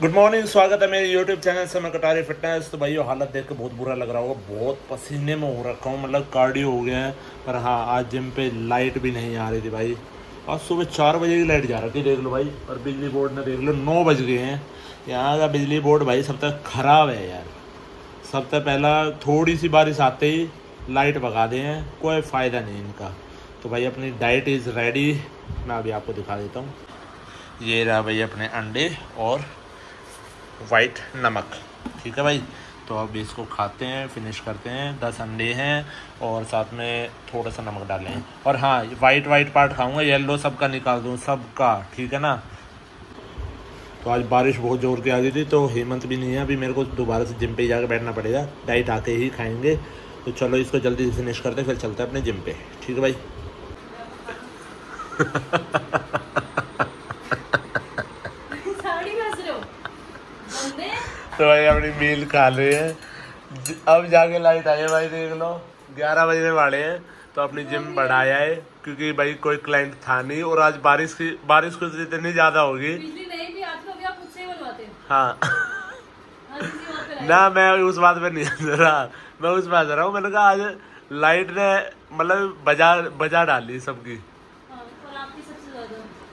Good morning स्वागत है मेरे यूट्यूब चैनल से, मैं कटारी फिटनेस तो भाइयों हालत देख के बहुत बुरा लग रहा होगा, बहुत पसीने में हो रखा हूँ मतलब कार्डियो हो गया है। पर हाँ आज जिम पे लाइट भी नहीं आ रही थी भाई। आज सुबह चार बजे की लाइट जा रही थी, देख लो भाई। और बिजली बोर्ड ने देख लो, नौ बज गए हैं। यहाँ का बिजली बोर्ड भाई, सब तक खराब है यार। सबसे पहला थोड़ी सी बारिश आते ही लाइट भगा दे हैं, कोई फ़ायदा नहीं इनका। तो भाई, अपनी डाइट इज़ रेडी मैं अभी आपको दिखा देता हूँ। ये रहा भाई अपने अंडे और वाइट नमक। ठीक है भाई? तो अब इसको खाते हैं फिनिश करते हैं। दस अंडे हैं और साथ में थोड़ा सा नमक डालें और हाँ वाइट वाइट पार्ट खाऊँगा येलो सबका निकाल दूँ, सबका, ठीक है ना? तो आज बारिश बहुत ज़ोर की आ गई थी तो हेमंत भी नहीं है। अभी मेरे को दोबारा से जिम पे जाकर बैठना पड़ेगा। डाइट आते ही खाएँगे। तो चलो इसको जल्दी से फिनिश करते फिर चलते हैं अपने जिम पे। ठीक है भाई साड़ी घस रहे हो बंदे तो भाई अपनी मील खा रहे हैं। अब जाके लाइट आई है भाई देख लो। ग्यारह बजने वाले हैं तो अपनी जिम बढ़ाया है क्योंकि भाई कोई क्लाइंट था नहीं और आज बारिश की बारिश कुछ इतनी ज़्यादा होगी। तो ही हैं। हाँ। ना मैं उस बात पे नहीं हंस रहा। मैं उस बात रहा हूँ। मैंने कहा आज लाइट ने मतलब बजा बजा डाली सबकी।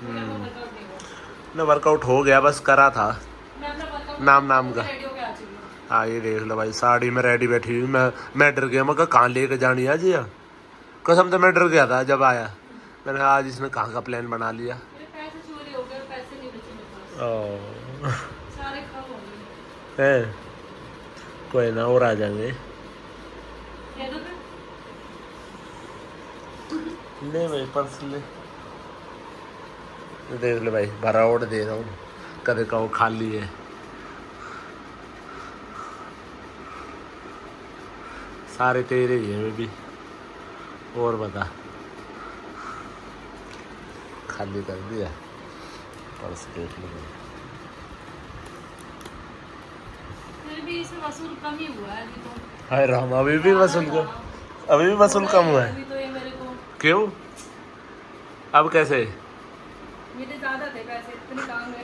हाँ। ना वर्कआउट हो गया बस करा था। नाम नाम का। हूँ। ये देख लो भाई साड़ी में रेडी बैठी हुई मैं। मैं डर गया मैं कहा लेके जानी है जी कसम से मैं डर गया था जब आया। मैंने आज इसने कहाँ का प्लान बना लिया? मेरे पैसे चोरी हो गए और पैसे नहीं बचे मेरे पास। ओ। सारे खत्म गए। कोई ना और आ जाएँगे। ले भाई पर्स ले। देख ले भाई भरा ओढ़ दे रहा हूँ। कदे कहो खाली है। सारे तेरे ही हैं भी और बता। खाली कर दिया। पर्स देख लो भी वसूल कम ही हुआ है अभी तो। हाय राम अभी भी वसूल को अभी भी वसूल कम हुआ है। तो क्यों? अब कैसे? मेरे ज़्यादा थे पैसे इतने काम है।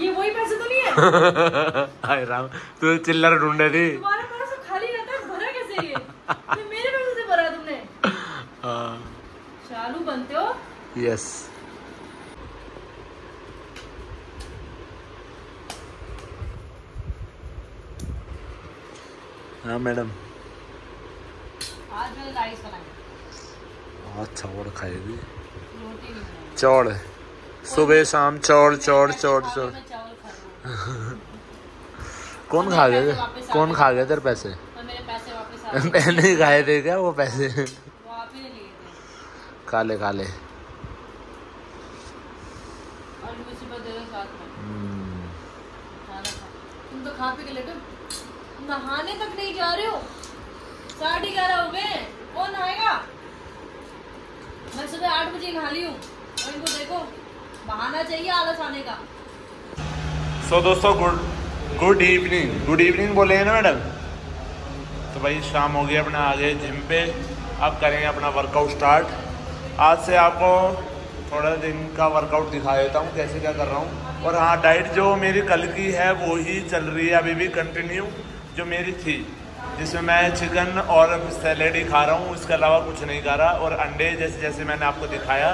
ये वही पैसे तो नहीं है? हाय राम तू चिल्लर ढूंढे थी। तुम्हारा पर्स तो खाली रहता है भरा कैसे ये मेरे पैसे से भरा तुमने हाँ चालू बनते हो यस हाँ मैडम। आज मैंने राइस बनाया आज चौड़ खाएगी चौड़ सुबह शाम चौड़ चौड़ चौड़ चौड़ चावल कौन खा गया कौन खा गया। तेरे पैसे? गए। मैंने ही खाए थे क्या वो पैसे? काले काले और मुझे सुबह दे दो साथ में हम्म, खाना खा तो खा पी के लेटे। नहाने तक नहीं जा रहे हो। साढ़े ग्यारह हो गए। कौन नहाएगा? मैं सुबह आठ बजे नहा ली हूँ। इनको देखो बहाना चाहिए आलस आने का। सो so, दोस्तों good good evening good evening बोले ना मैडम? तो भाई शाम हो गई अपने आगे जिम पे। अब करेंगे अपना वर्कआउट स्टार्ट आज से आपको थोड़ा दिन का वर्कआउट दिखा देता हूँ कैसे क्या कर रहा हूँ। और हाँ डाइट जो मेरी कल की है वो ही चल रही है अभी भी कंटिन्यू जो मेरी थी जिसमें मैं चिकन और सैलेड ही खा रहा हूँ इसके अलावा कुछ नहीं खा रहा। और अंडे जैसे जैसे मैंने आपको दिखाया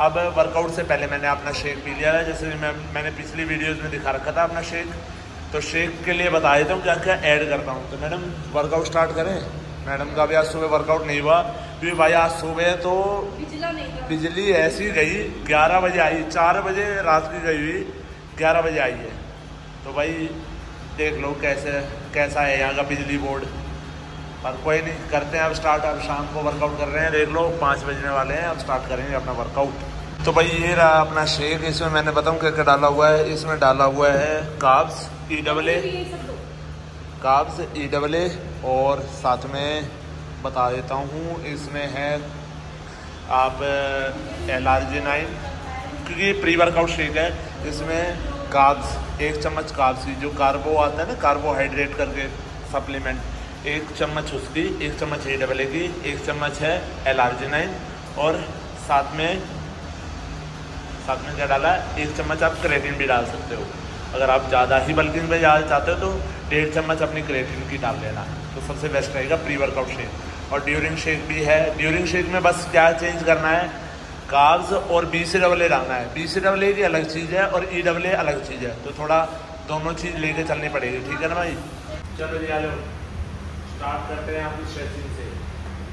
अब वर्कआउट से पहले मैंने अपना शेक पी लिया है जैसे मैं मैंने पिछली वीडियोस में दिखा रखा था अपना शेक तो शेक के लिए बता देता हूँ क्या क्या ऐड करता हूँ। तो मैडम वर्कआउट स्टार्ट करें। मैडम का भी आज सुबह वर्कआउट नहीं हुआ। क्योंकि भाई आज सुबह तो बिजली ऐसी गई ग्यारह बजे आई चार बजे रात की गई हुई। ग्यारह बजे आइए तो भाई, देख लो कैसे, कैसा है यहाँ का बिजली बोर्ड। पर कोई नहीं, करते हैं अब स्टार्ट अब शाम को वर्कआउट कर रहे हैं। देख लो, पाँच बजने वाले हैं, अब स्टार्ट करेंगे अपना वर्कआउट तो भाई, ये रहा अपना शेक इसमें मैंने बताऊँ क्या क्या डाला हुआ है। इसमें डाला हुआ है carbs E double A carbs E double A और साथ में बता देता हूँ, इसमें है आप एल आर जी नाइन क्योंकि ये प्री वर्कआउट शेक है इसमें काब्स एक चम्मच काब्स की जो कार्बो आता है ना कार्बोहाइड्रेट करके सप्लीमेंट एक चम्मच उसकी, एक चम्मच ए डबल ए की, एक चम्मच है एल नाइन और साथ में साथ में क्या डाला है एक चम्मच आप क्रेटिन भी डाल सकते हो। अगर आप ज़्यादा ही बल्किंग में ज़्यादा चाहते हो तो डेढ़ चम्मच अपनी क्रेटिन की डाल लेना। तो सबसे बेस्ट रहेगा प्री वर्कआउट शेक और ड्यूरिंग शेक भी है। ड्यूरिंग शेक में बस क्या चेंज करना है? कार्ब्स और बी सी डबल ए डालना है। बी सी डबल ए की अलग चीज़ है और ई डबल ए अलग चीज़ है। तो थोड़ा दोनों चीज़ लेके चलनी पड़ेगी ठीक है ना भाई? चलो जी आलो। स्टार्ट करते हैं आपकी स्ट्रेचिंग से।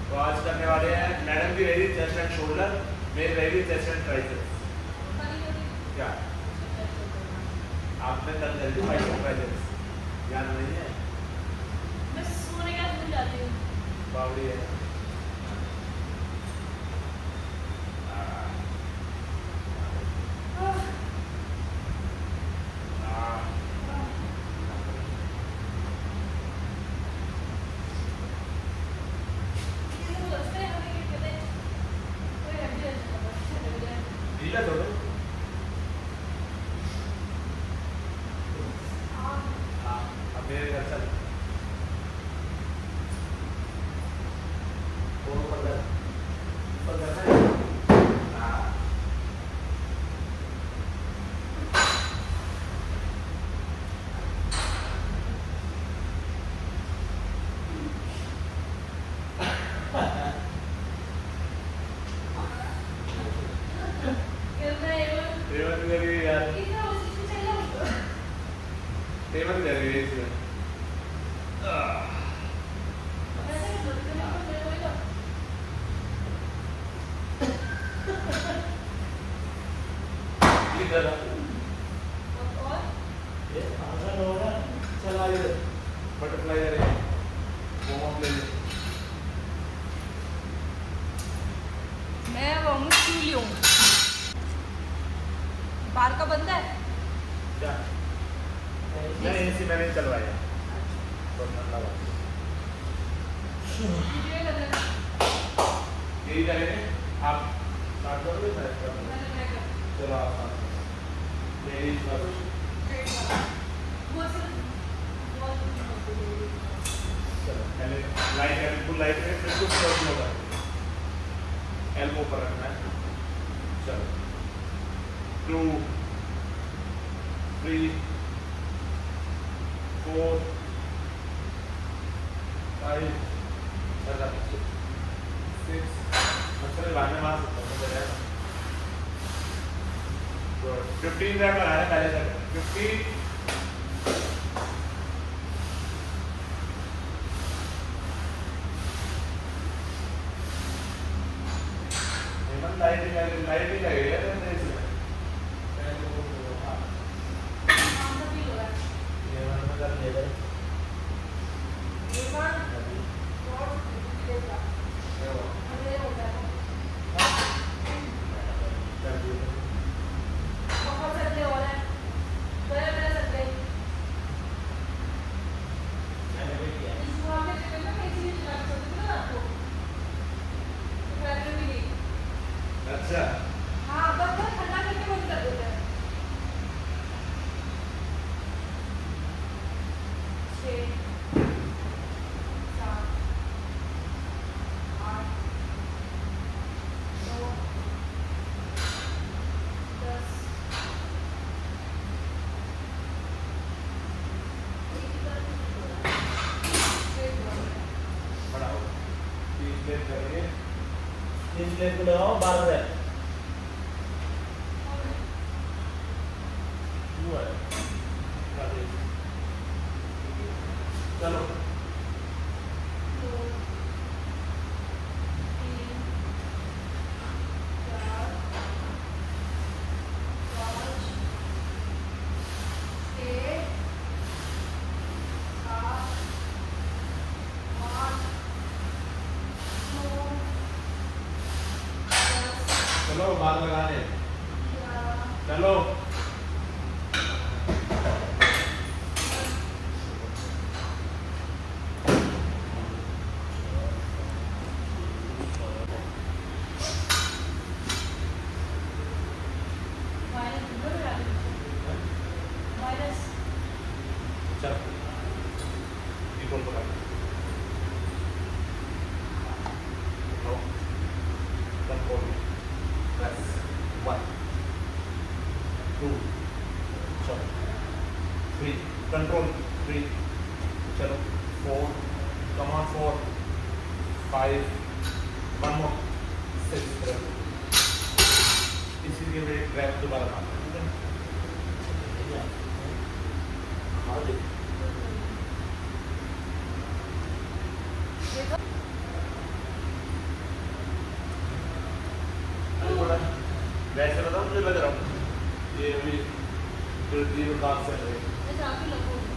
तो आज करने वाले हैं मैडम की रहेगी चेस्ट एंड शोल्डर मेरी रहेगी चेस्ट एंड ट्राइसेप्स क्या? आपने कल कर दी बाइसेप ट्राइसेप्स याद नहीं है? मैं सोने के भूल जाती हूँ। बावड़ी है ढीला छोड़ो हाँ अब मेरे घर चल और ऊपर कर ऊपर करना है हाँ तेवन भी करी यार तेवन करी इसमें इधर आ। ये आसन होगा चला इधर बटरफ्लाई करें वार्म अप ले ले मैं वो हूँ चूलियों का बंद है क्या नहीं इसी मैंने चलवाया बहुत ठंडा हुआ यही करेंगे आप स्टार्ट करोगे मैं करूँगा चलो आप start करो। मेरी तरफ़ चलो पहले लाइट है बिल्कुल लाइट है बिल्कुल स्ट्रोक होगा एल्बो पर रखना है चलो two three four five seven six अच्छा बाद में मार सकता हूँ गुड फिफ्टीन रैप लगाना है पहले तक फिफ्टीन लाइटिंग लाइटिंग लगेगा तो इसमें पहले वो हाँ ये मन में कर ले इधर ये वो कर दिया मैंने भी किया अच्छा हाँ बस बस ठंडा करके बंद कर देते हैं छः सात आठ नौ दस बड़ा हो तीन प्लेट करेंगे तीन को लगाओ बारह है हुआ है कर दे। चलो दो तीन चार पाँच छः सात आठ नौ दस चलो बार लगाने ग्यारह चलो माइनस नंबर माइनस चलो इक्वल पकड़ no control press one two चलो थ्री कंट्रोल थ्री चलो four come on four five one more six इसी के लिए ट्रैप दोबारा मारना है ठीक है हाँ देखिए देखो वैसे बताओ मुझे लग रहा हूँ ये अभी जो जीव काम चल रही है मैं जाके लगूँगी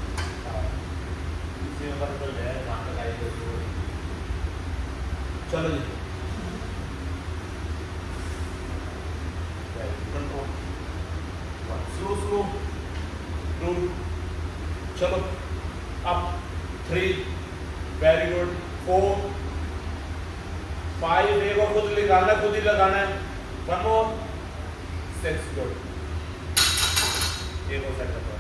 इसी में पता चल जाए कहाँ तक आई है तो चलो जी कंट्रोल स्लो टू चलो up three very good four five एक और खुद निकालना, खुद ही लगाना है। वन मोर सिक्स गुड एक और सेट करना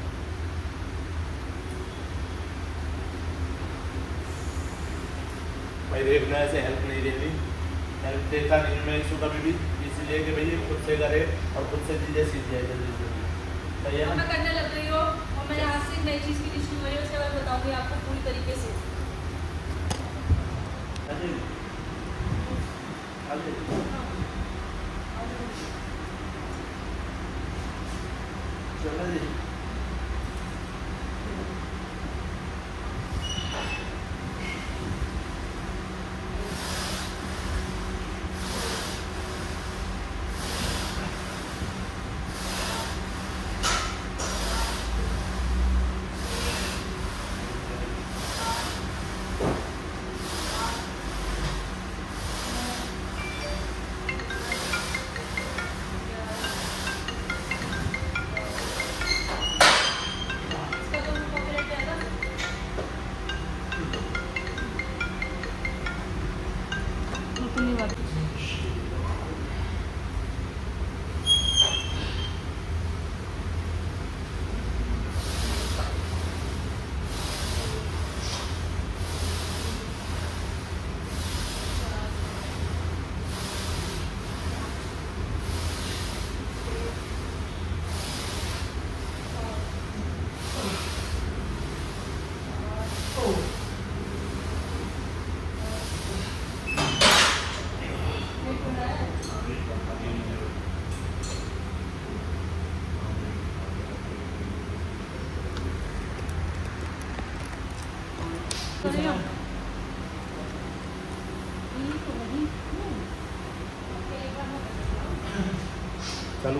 भाई देख मैं ऐसे हेल्प नहीं देनी हेल्प देता नहीं मैं इसको कभी भी इसलिए कि भाई खुद से करे और खुद से चीज़ें सीख जाए जल्दी जल्दी मैं करने लग रही हूँ और से नई चीज़ की उसके बाद बताऊँगी आपको पूरी तरीके से। हाँ। चलो जी।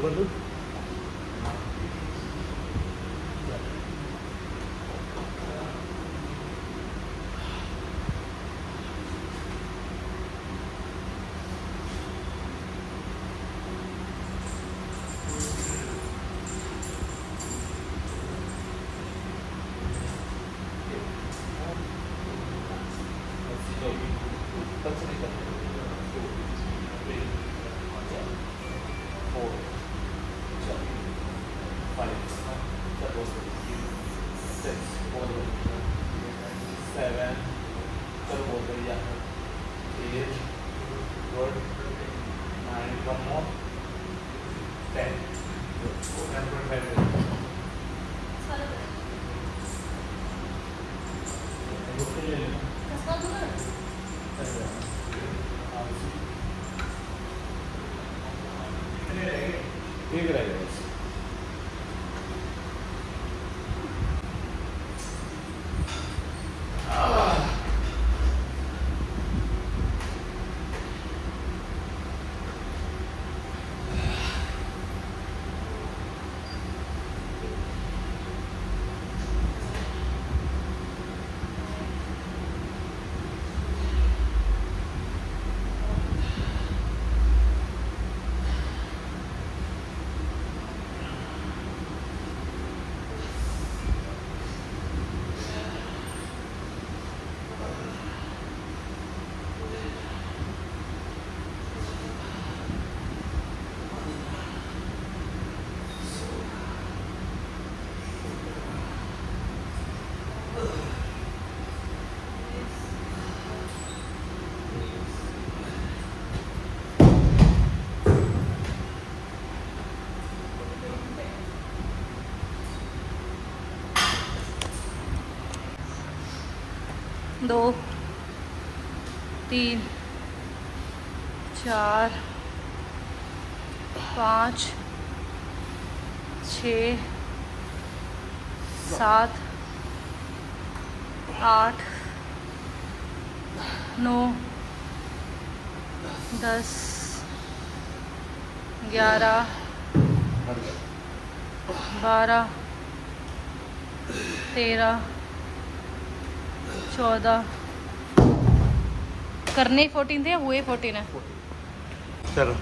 चालू world and one more. दो तीन चार पाँच छ सात आठ नौ दस ग्यारह बारह तेरह चौदह। करने फोर्टीन थे हुए फोर्टीन है? चलो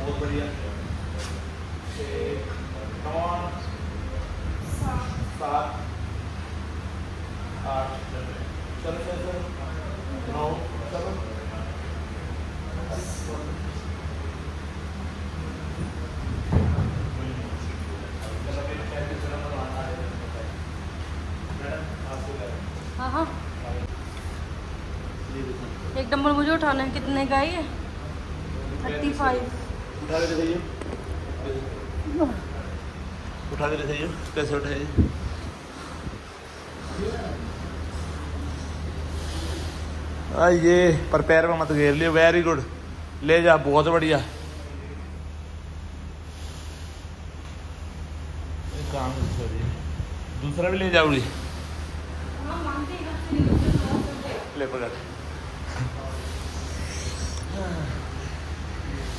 बहुत बढ़िया छः नौ सात आठ चलो चलो चलो नौ चलो हाँ हाँ एक डम्बल मुझे उठाना है कितने का है ये? थर्टी फाइव उठा के दिखाइए कैसे उठाइए? आ ये पर पैर में मत घेर लियो। वेरी गुड ले जा बहुत बढ़िया। काम दूसरा भी ले जाओगी। ले पकड़।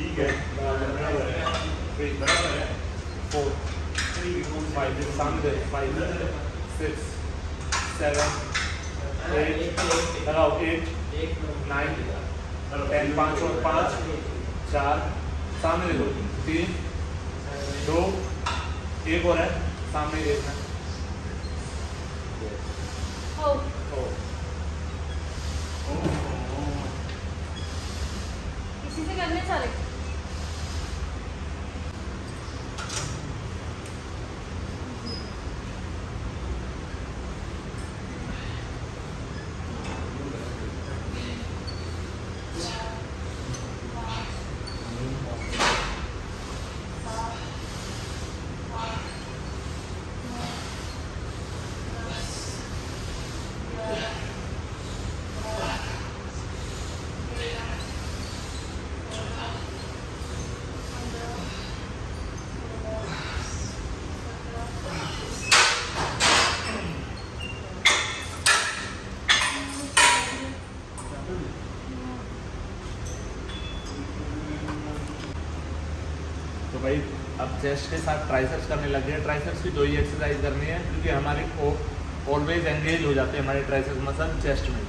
ठीक है बराबर है फोर थ्री फाइव सामने फाइव सिक्स सेवन एट लगाओ एट नाइन टेन पाँच और पाँच चार सामने देखो तीन दो एक और है सामने देखना हो। किसी से करने सारे तो भाई अब चेस्ट के साथ ट्राइसेप्स करने लगे हैं ट्राइसेप्स की दो ही एक्सरसाइज करनी है, क्योंकि हमारी ऑलवेज एंगेज हो जाते हैं हमारे ट्राइसेप्स मसल चेस्ट में।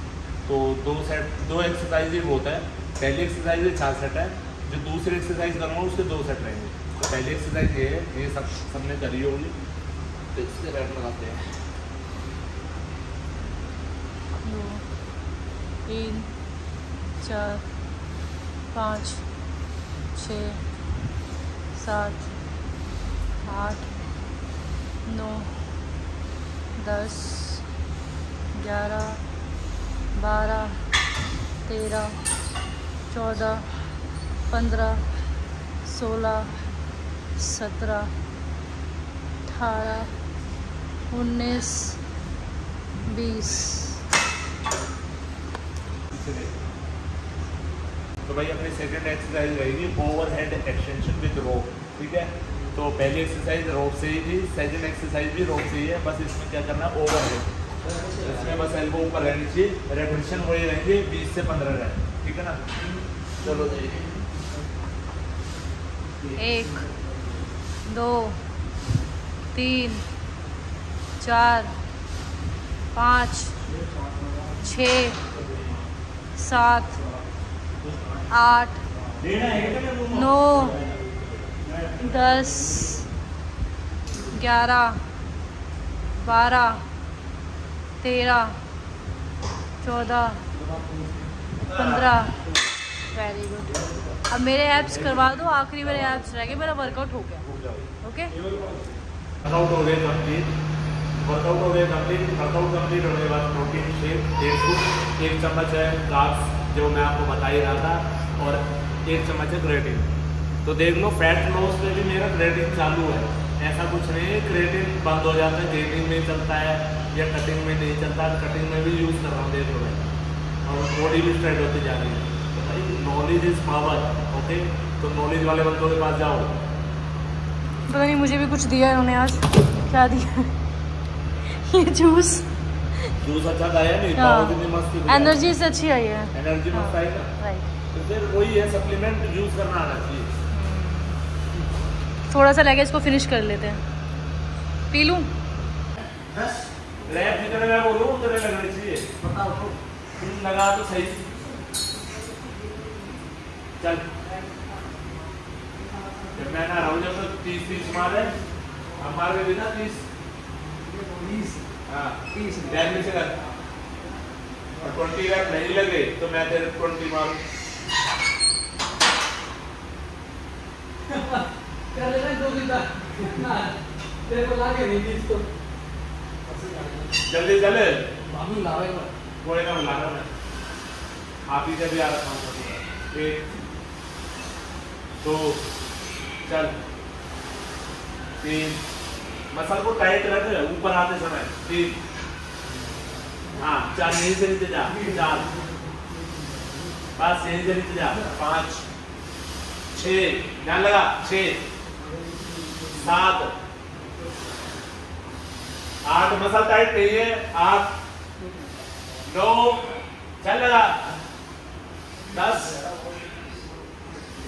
तो दो सेट दो एक्सरसाइज ही होता है। पहली एक्सरसाइज में चार सेट है। जो दूसरी एक्सरसाइज करूँगा उसके दो सेट रहेंगे। तो पहली एक्सरसाइज ये है, ये सब, सबने करी होगी। तो इससे रेट लगाते हैं। तीन, चार, पाँच, छ, सात आठ, नौ, दस, ग्यारह, बारह, तेरह, चौदह, पंद्रह, सोलह, सत्रह, अठारह, उन्नीस, बीस। तो भाई अपनी सेकंड एक्सरसाइज रहेगी over head extension with rope ठीक है? तो पहली एक्सरसाइज रोप से ही थी सेकंड एक्सरसाइज भी रोप से ही है बस इसमें क्या करना है ओवर हेड इसमें बस एल्बो ऊपर रहनी चाहिए रेपिटेशन वही रहेंगे बीस से पंद्रह रहे ठीक है ना? चलो एक दो तीन चार पाँच छ सात आठ नौ दस, ग्यारह, बारह, तेरह, चौदह, पंद्रह। वेरी गुड अब मेरे ऐप्स करवा दो, आखिरी मेरे ऐप्स रह गए, मेरा वर्कआउट हो गया। ओके वर्कआउट हो कंप्लीट वर्कआउट हो गया कंप्लीट वर्कआउट कंप्लीट होने के बाद प्रोटीन शेक डेढ़ स्पून एक चम्मच है कार्ब्स जो मैं आपको बता ही रहा था, और एक चम्मच है क्रेटिन तो देख लो फैट लॉस में भी मेरा क्रेटिन चालू है। ऐसा कुछ नहीं है क्रेटिन बंद हो जाता है गेनिंग में चलता है या कटिंग में नहीं चलता है कटिंग में भी यूज़ कर रहा हूँ देख लो मैं। और बॉडी भी स्ट्रेट होती जा रही है। तो भाई नॉलेज इज़ पावर ओके तो नॉलेज वाले बंदों के पास जाओ। पता नहीं मुझे भी कुछ दिया इन्होंने आज। क्या दिया ये जूस जूस अच्छा था या नहीं हाँ। बहुत इतनी मस्त एनर्जी से अच्छी आई है। एनर्जी मस्त आई ना। राइट तो फिर वही है सप्लीमेंट यूज़ करना आना चाहिए। थोड़ा सा लगे इसको फिनिश कर लेते हैं। पी लूँ? रैप जितने मैं बोलूँ उतने लगने चाहिए। तुम लगा तो सही। चल। जब मैं ना रहा जब तो तीस तीस मारे हम मार के देना तीस। हाँ। में से कर। और ट्वेंटी रैप नहीं लगे तो मैं तेरे ट्वेंटी मारूँ। दिन तेरे को लाके नहीं दी इसको जल्दी। चले मामू लावे को। कोई ना रहा मैं। आप ही भी आ रहा हूँ। एक दो चल। तीन। मसल को टाइट रख ऊपर आते समय। तीन। हाँ चार यहीं से नीचे जा। चार। बस यहीं से नीचे जा। पाँच। छ। ध्यान लगा छ। सात। आठ मसल टाइट नहीं है आठ, नौ, चल लगा। दस।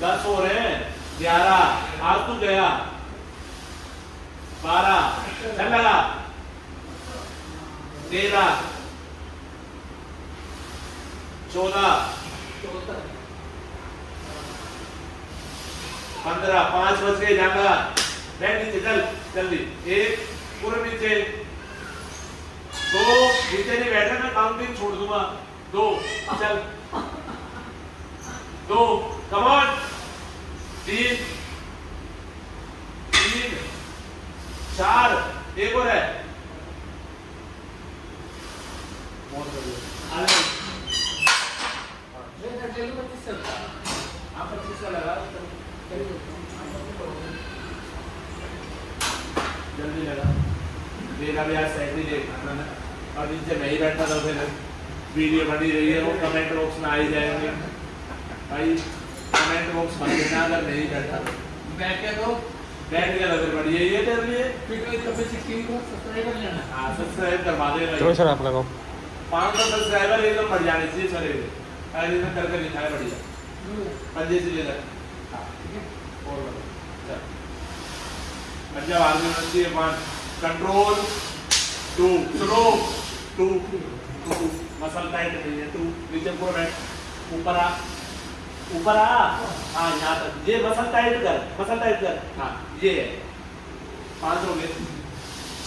दस हो रहे हैं। ग्यारह। आज तू गया। बारह। चल लगा। तेरह। चौदह। पंद्रह। पाँच बज गए ध्यान लगा नीचे चल जल्दी एक पूरे नीचे दो नीचे नहीं बैठे मैं काउंटिंग छोड़ दूँगा. दो चल. दो कमान तीन तीन चार. एक और है. बहुत बढ़िया. आगे मैं कर ले लूँ 25 से आप पच्चीस का लगा जल्दी लगा मेरा भी आज सैलरी देखा मैंने और नीचे मैं ही बैठा था फिर वीडियो बनी रही है वो कमेंट बॉक्स में आ ही जाएँगे। भाई कमेंट बॉक्स भर देना अगर नहीं बैठा तो बैठ के तो? बैठ गया तो फिर बढ़िया ही है तेरे लिए। फिर कोई कभी 16 को सब्सक्राइब कर लेना। हाँ सब्सक्राइब करवा देगा चलो सर आप लगाओ। पाँच सौ सब्सक्राइबर एकदम बढ़ जाने चाहिए सर ये अरे इसमें करके दिखाए बढ़िया। पंजे से ले हाँ और बोलो चल। पंजाब आर्मी होना चाहिए one control two slow two two muscle tight नहीं है टू नीचे पूरा बैठ ऊपर आ ऊपर आ हाँ यहाँ तक। ये मसल टाइट कर मसल टाइट कर। हाँ ये है। पाँच हो गए।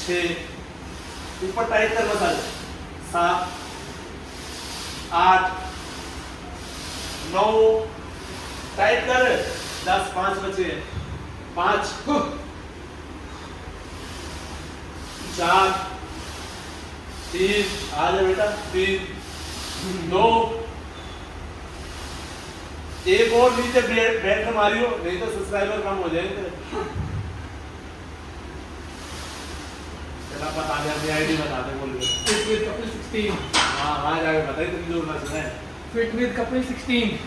छः ऊपर टाइट कर मसल सात। आठ। नौ। टाइट कर। दस। पाँच बचे। पाँच। चार तीन आ जा बेटा तीन दो। एक और नीचे बैठ मारियो नहीं तो सब्सक्राइबर कम हो जाएँगे। चला बता दे अपनी आईडी बता दे बोल कपिल 16 हाँ वहाँ जाके बता इतनी दूर ना सुने फिट विद कपिल 16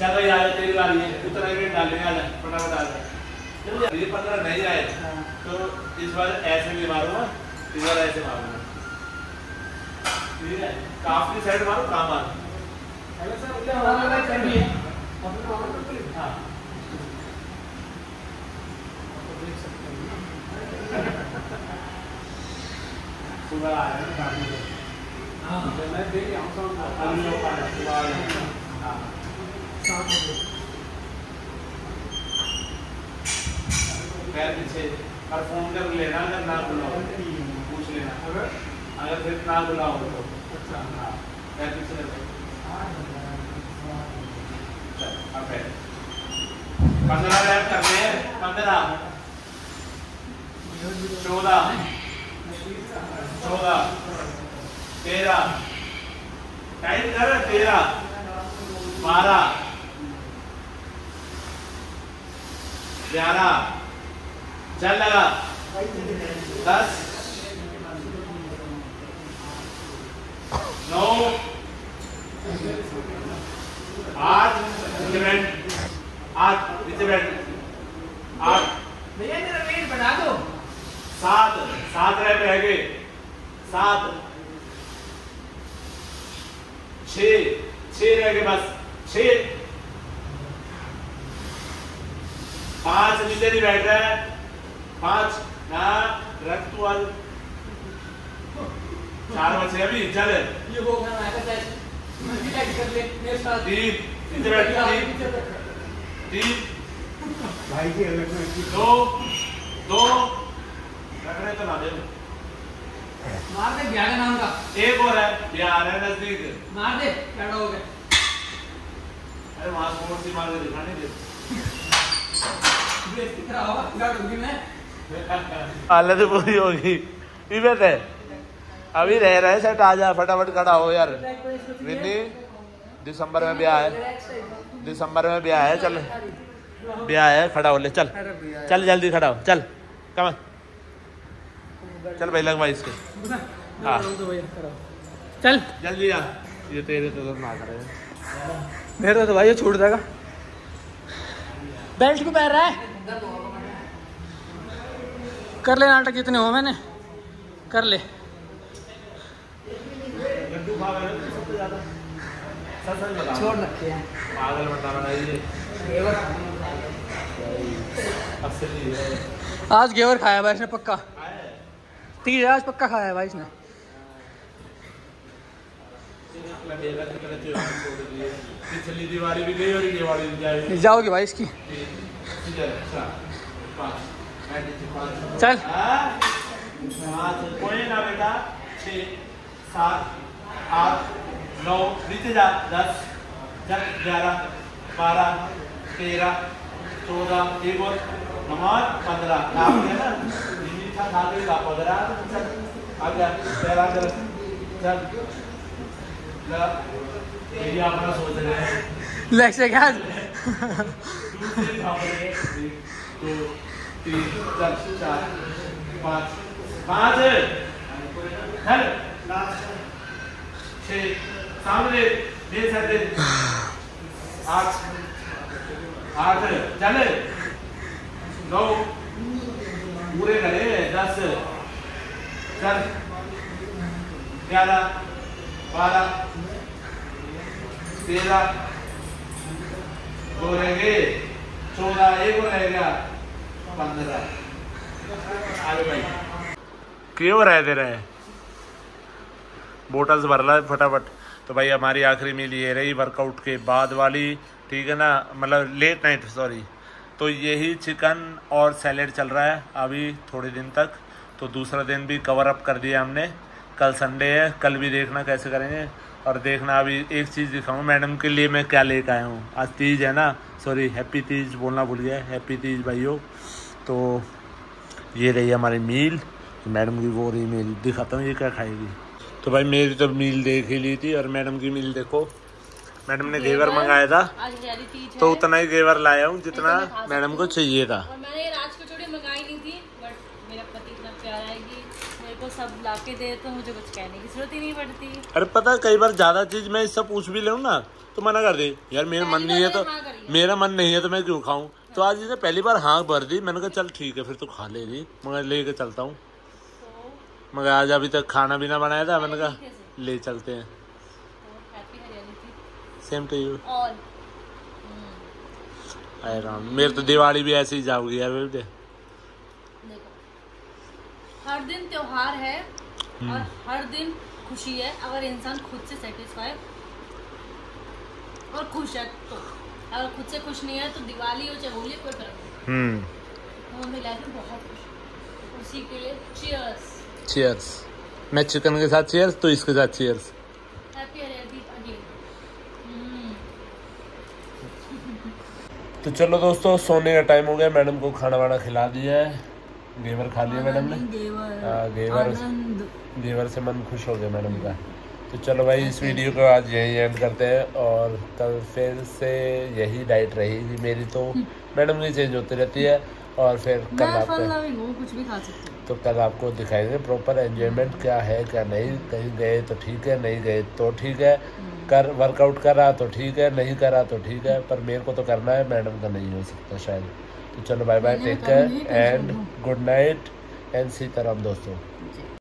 चल भाई आ जा तेरी बारी है। उतना इवेंट डालने आ जा फटाफट आ जा। जल्दी ये पंद्रह नहीं आए। तो इस बार ऐसे भी मारूँगा इस बार ऐसे मारूँगा। ठीक है? काफ की साइड मारो कर हाँ। देख सकते हैं सुबह आया। हाँ। मैं देख रहा हूँ। सुबह आ रहे हैं। हाँ। साउंड पैर पीछे और फ़ोन कर लेना अगर ना बुलाओ पूछ लेना। अगर? अगर फिर ना बुलाओ तो। अच्छा। हाँ पैर पीछे पंद्रह रैप करने हैं। पंद्रह। चौदह। चौदह। तेरह। टाइम कर तेरह। बारह। ग्यारह। चल लगा। दस। नौ। आठ। नीचे बैठ। आठ। नीचे बैठ। आठ। भैया मेरा वेट बढ़ा दो। सात। सात रह रह गए। सात। छ छ रह गए बस। छ पाँच। नीचे नहीं बैठ रहा है। पाँच ना रख तू आज चार बचे अभी चल ये वो करना है कहता है मैं भी लाइक कर ले मेरे साथ तीन नीचे बैठ तीन तीन भाई की अलग में दो दो रख रहे तो ना दे मार दे ब्याह का नाम का एक और है बिहार है नज़दीक मार दे क्या हो गया अरे वहाँ स्पोर्ट्स ही मार के दिखाने दे बेइज्जती करा होगा गाड़ दूँगी मैं हालत पूरी होगी इवेंट है। अभी रह रहे सेट आ जा फटाफट खड़ा हो यार। विन्नी दिसंबर में ब्याह है। दिसंबर में ब्याह है चल। ब्याह है खड़ा हो ले चल। चल जल्दी खड़ा हो चल। कम चल भाई लगवा इसके। हाँ। चल। जल्दी आ ये तेरे तो ना करे मेरे तो भाई ये छूट देगा बेल्ट क्यों पहन रहा है? कर ले नाटक कितने हो मैंने? कर ले। छोड़ रखे हैं। पागल ये आज घेवर खाया भाई इसने पक्का। तीन आज पक्का खाया है भाई इसने। पिछली दिवाली भी गई और ये दिवाली भी जाएगी। जाओगे भाई इसकी। चल? ना बेटा छः सात आठ नौ नीचे जा दस ग्यारह बारह तेरह चौदह एक और नमाज़ पंद्रह। नाम है ना? ये मीठा खा के पंद्रह चल। आ गया तेरह चल। चल ये अपना सोच रहे हैं। से क्या दो तीन चल चार पाँच पाँच चल छः सामने दे सकते आठ आठ चल नौ पूरे करे दस चल ग्यारह बारह तेरह दो रह गए चौदह, एक और रह क्यों रह दे रहे बोटल्स भर ला फटाफट। तो भाई, हमारी आखिरी मील ये रही वर्कआउट के बाद वाली। ठीक है ना? मतलब लेट नाइट सॉरी तो यही चिकन और सैलेड चल रहा है अभी थोड़े दिन तक। तो दूसरा दिन भी कवर अप कर दिया हमने। कल संडे है, कल भी देखना कैसे करेंगे। और देखना अभी एक चीज़ दिखाऊँ मैडम के लिए मैं क्या लेकर आया हूँ। आज तीज है ना? सॉरी हैप्पी तीज बोलना भूल गया। हैप्पी तीज, भाइयों। तो ये रही हमारी मील मैडम की वो रही मील दिखाता हूँ ये क्या खाएगी। तो भाई मेरी तो मील देख ही ली थी और मैडम की मील देखो। मैडम ने घेवर मंगाया था। तो उतना ही घेवर लाया हूँ जितना मैडम को चाहिए था। और मैंने ये राज कचौड़ी मंगाई नहीं थी बट मेरा पति इतना प्यारा कि मेरे को सब ला के दे तो मुझे कुछ कहने की ज़रूरत ही नहीं पड़ती। अरे पता कई बार ज़्यादा चीज़ मैं इससे पूछ भी लूँ ना तो मना कर दे। यार मेरा मन नहीं है तो हाँ। मेरा मन नहीं है तो मैं क्यों खाऊं? तो आज इसने पहली बार हाँ भर दी। मैंने कहा चल ठीक है फिर तो खा ले ली मगर लेके चलता हूँ। तो मगर आज अभी तक खाना भी ना बनाया था। मैंने कहा ले चलते हैं। सेम टू यू आए राम मेरे तो दिवाली भी ऐसे ही जाओगी यार बेटे हर दिन त्योहार है और हर दिन खुशी है। अगर इंसान खुद से सेटिस्फाई और खुश है तो। अगर खुद से खुश नहीं है तो दिवाली हो चाहे होली कोई फ़र्क नहीं। हम्म। तो मम्मी लाइफ में बहुत खुश उसी के लिए चीयर्स चीयर्स मैं चिकन के साथ चीयर्स तो इसके साथ चीयर्स हैप्पी हेल्दी अगेन तो चलो दोस्तों सोने का टाइम हो गया। मैडम को खाना वाना खिला दिया है। घेवर खा लिया मैडम ने। हाँ, घेवर घेवर से मन खुश हो गया मैडम का। तो चलो भाई इस वीडियो को आज यही एंड करते हैं और कल फिर से यही डाइट रहेगी मेरी तो मैडम की चेंज होती रहती है और फिर कल आपको कुछ भी खा सकती तो कल आपको दिखाएँगे प्रॉपर एंजॉयमेंट क्या है क्या नहीं। कहीं गए तो ठीक है नहीं गए तो ठीक है। कर वर्कआउट करा तो ठीक है नहीं करा तो ठीक है पर मेरे को तो करना है मैडम का नहीं हो सकता शायद। तो चलो bye bye take care and good night and Sitaram दोस्तों।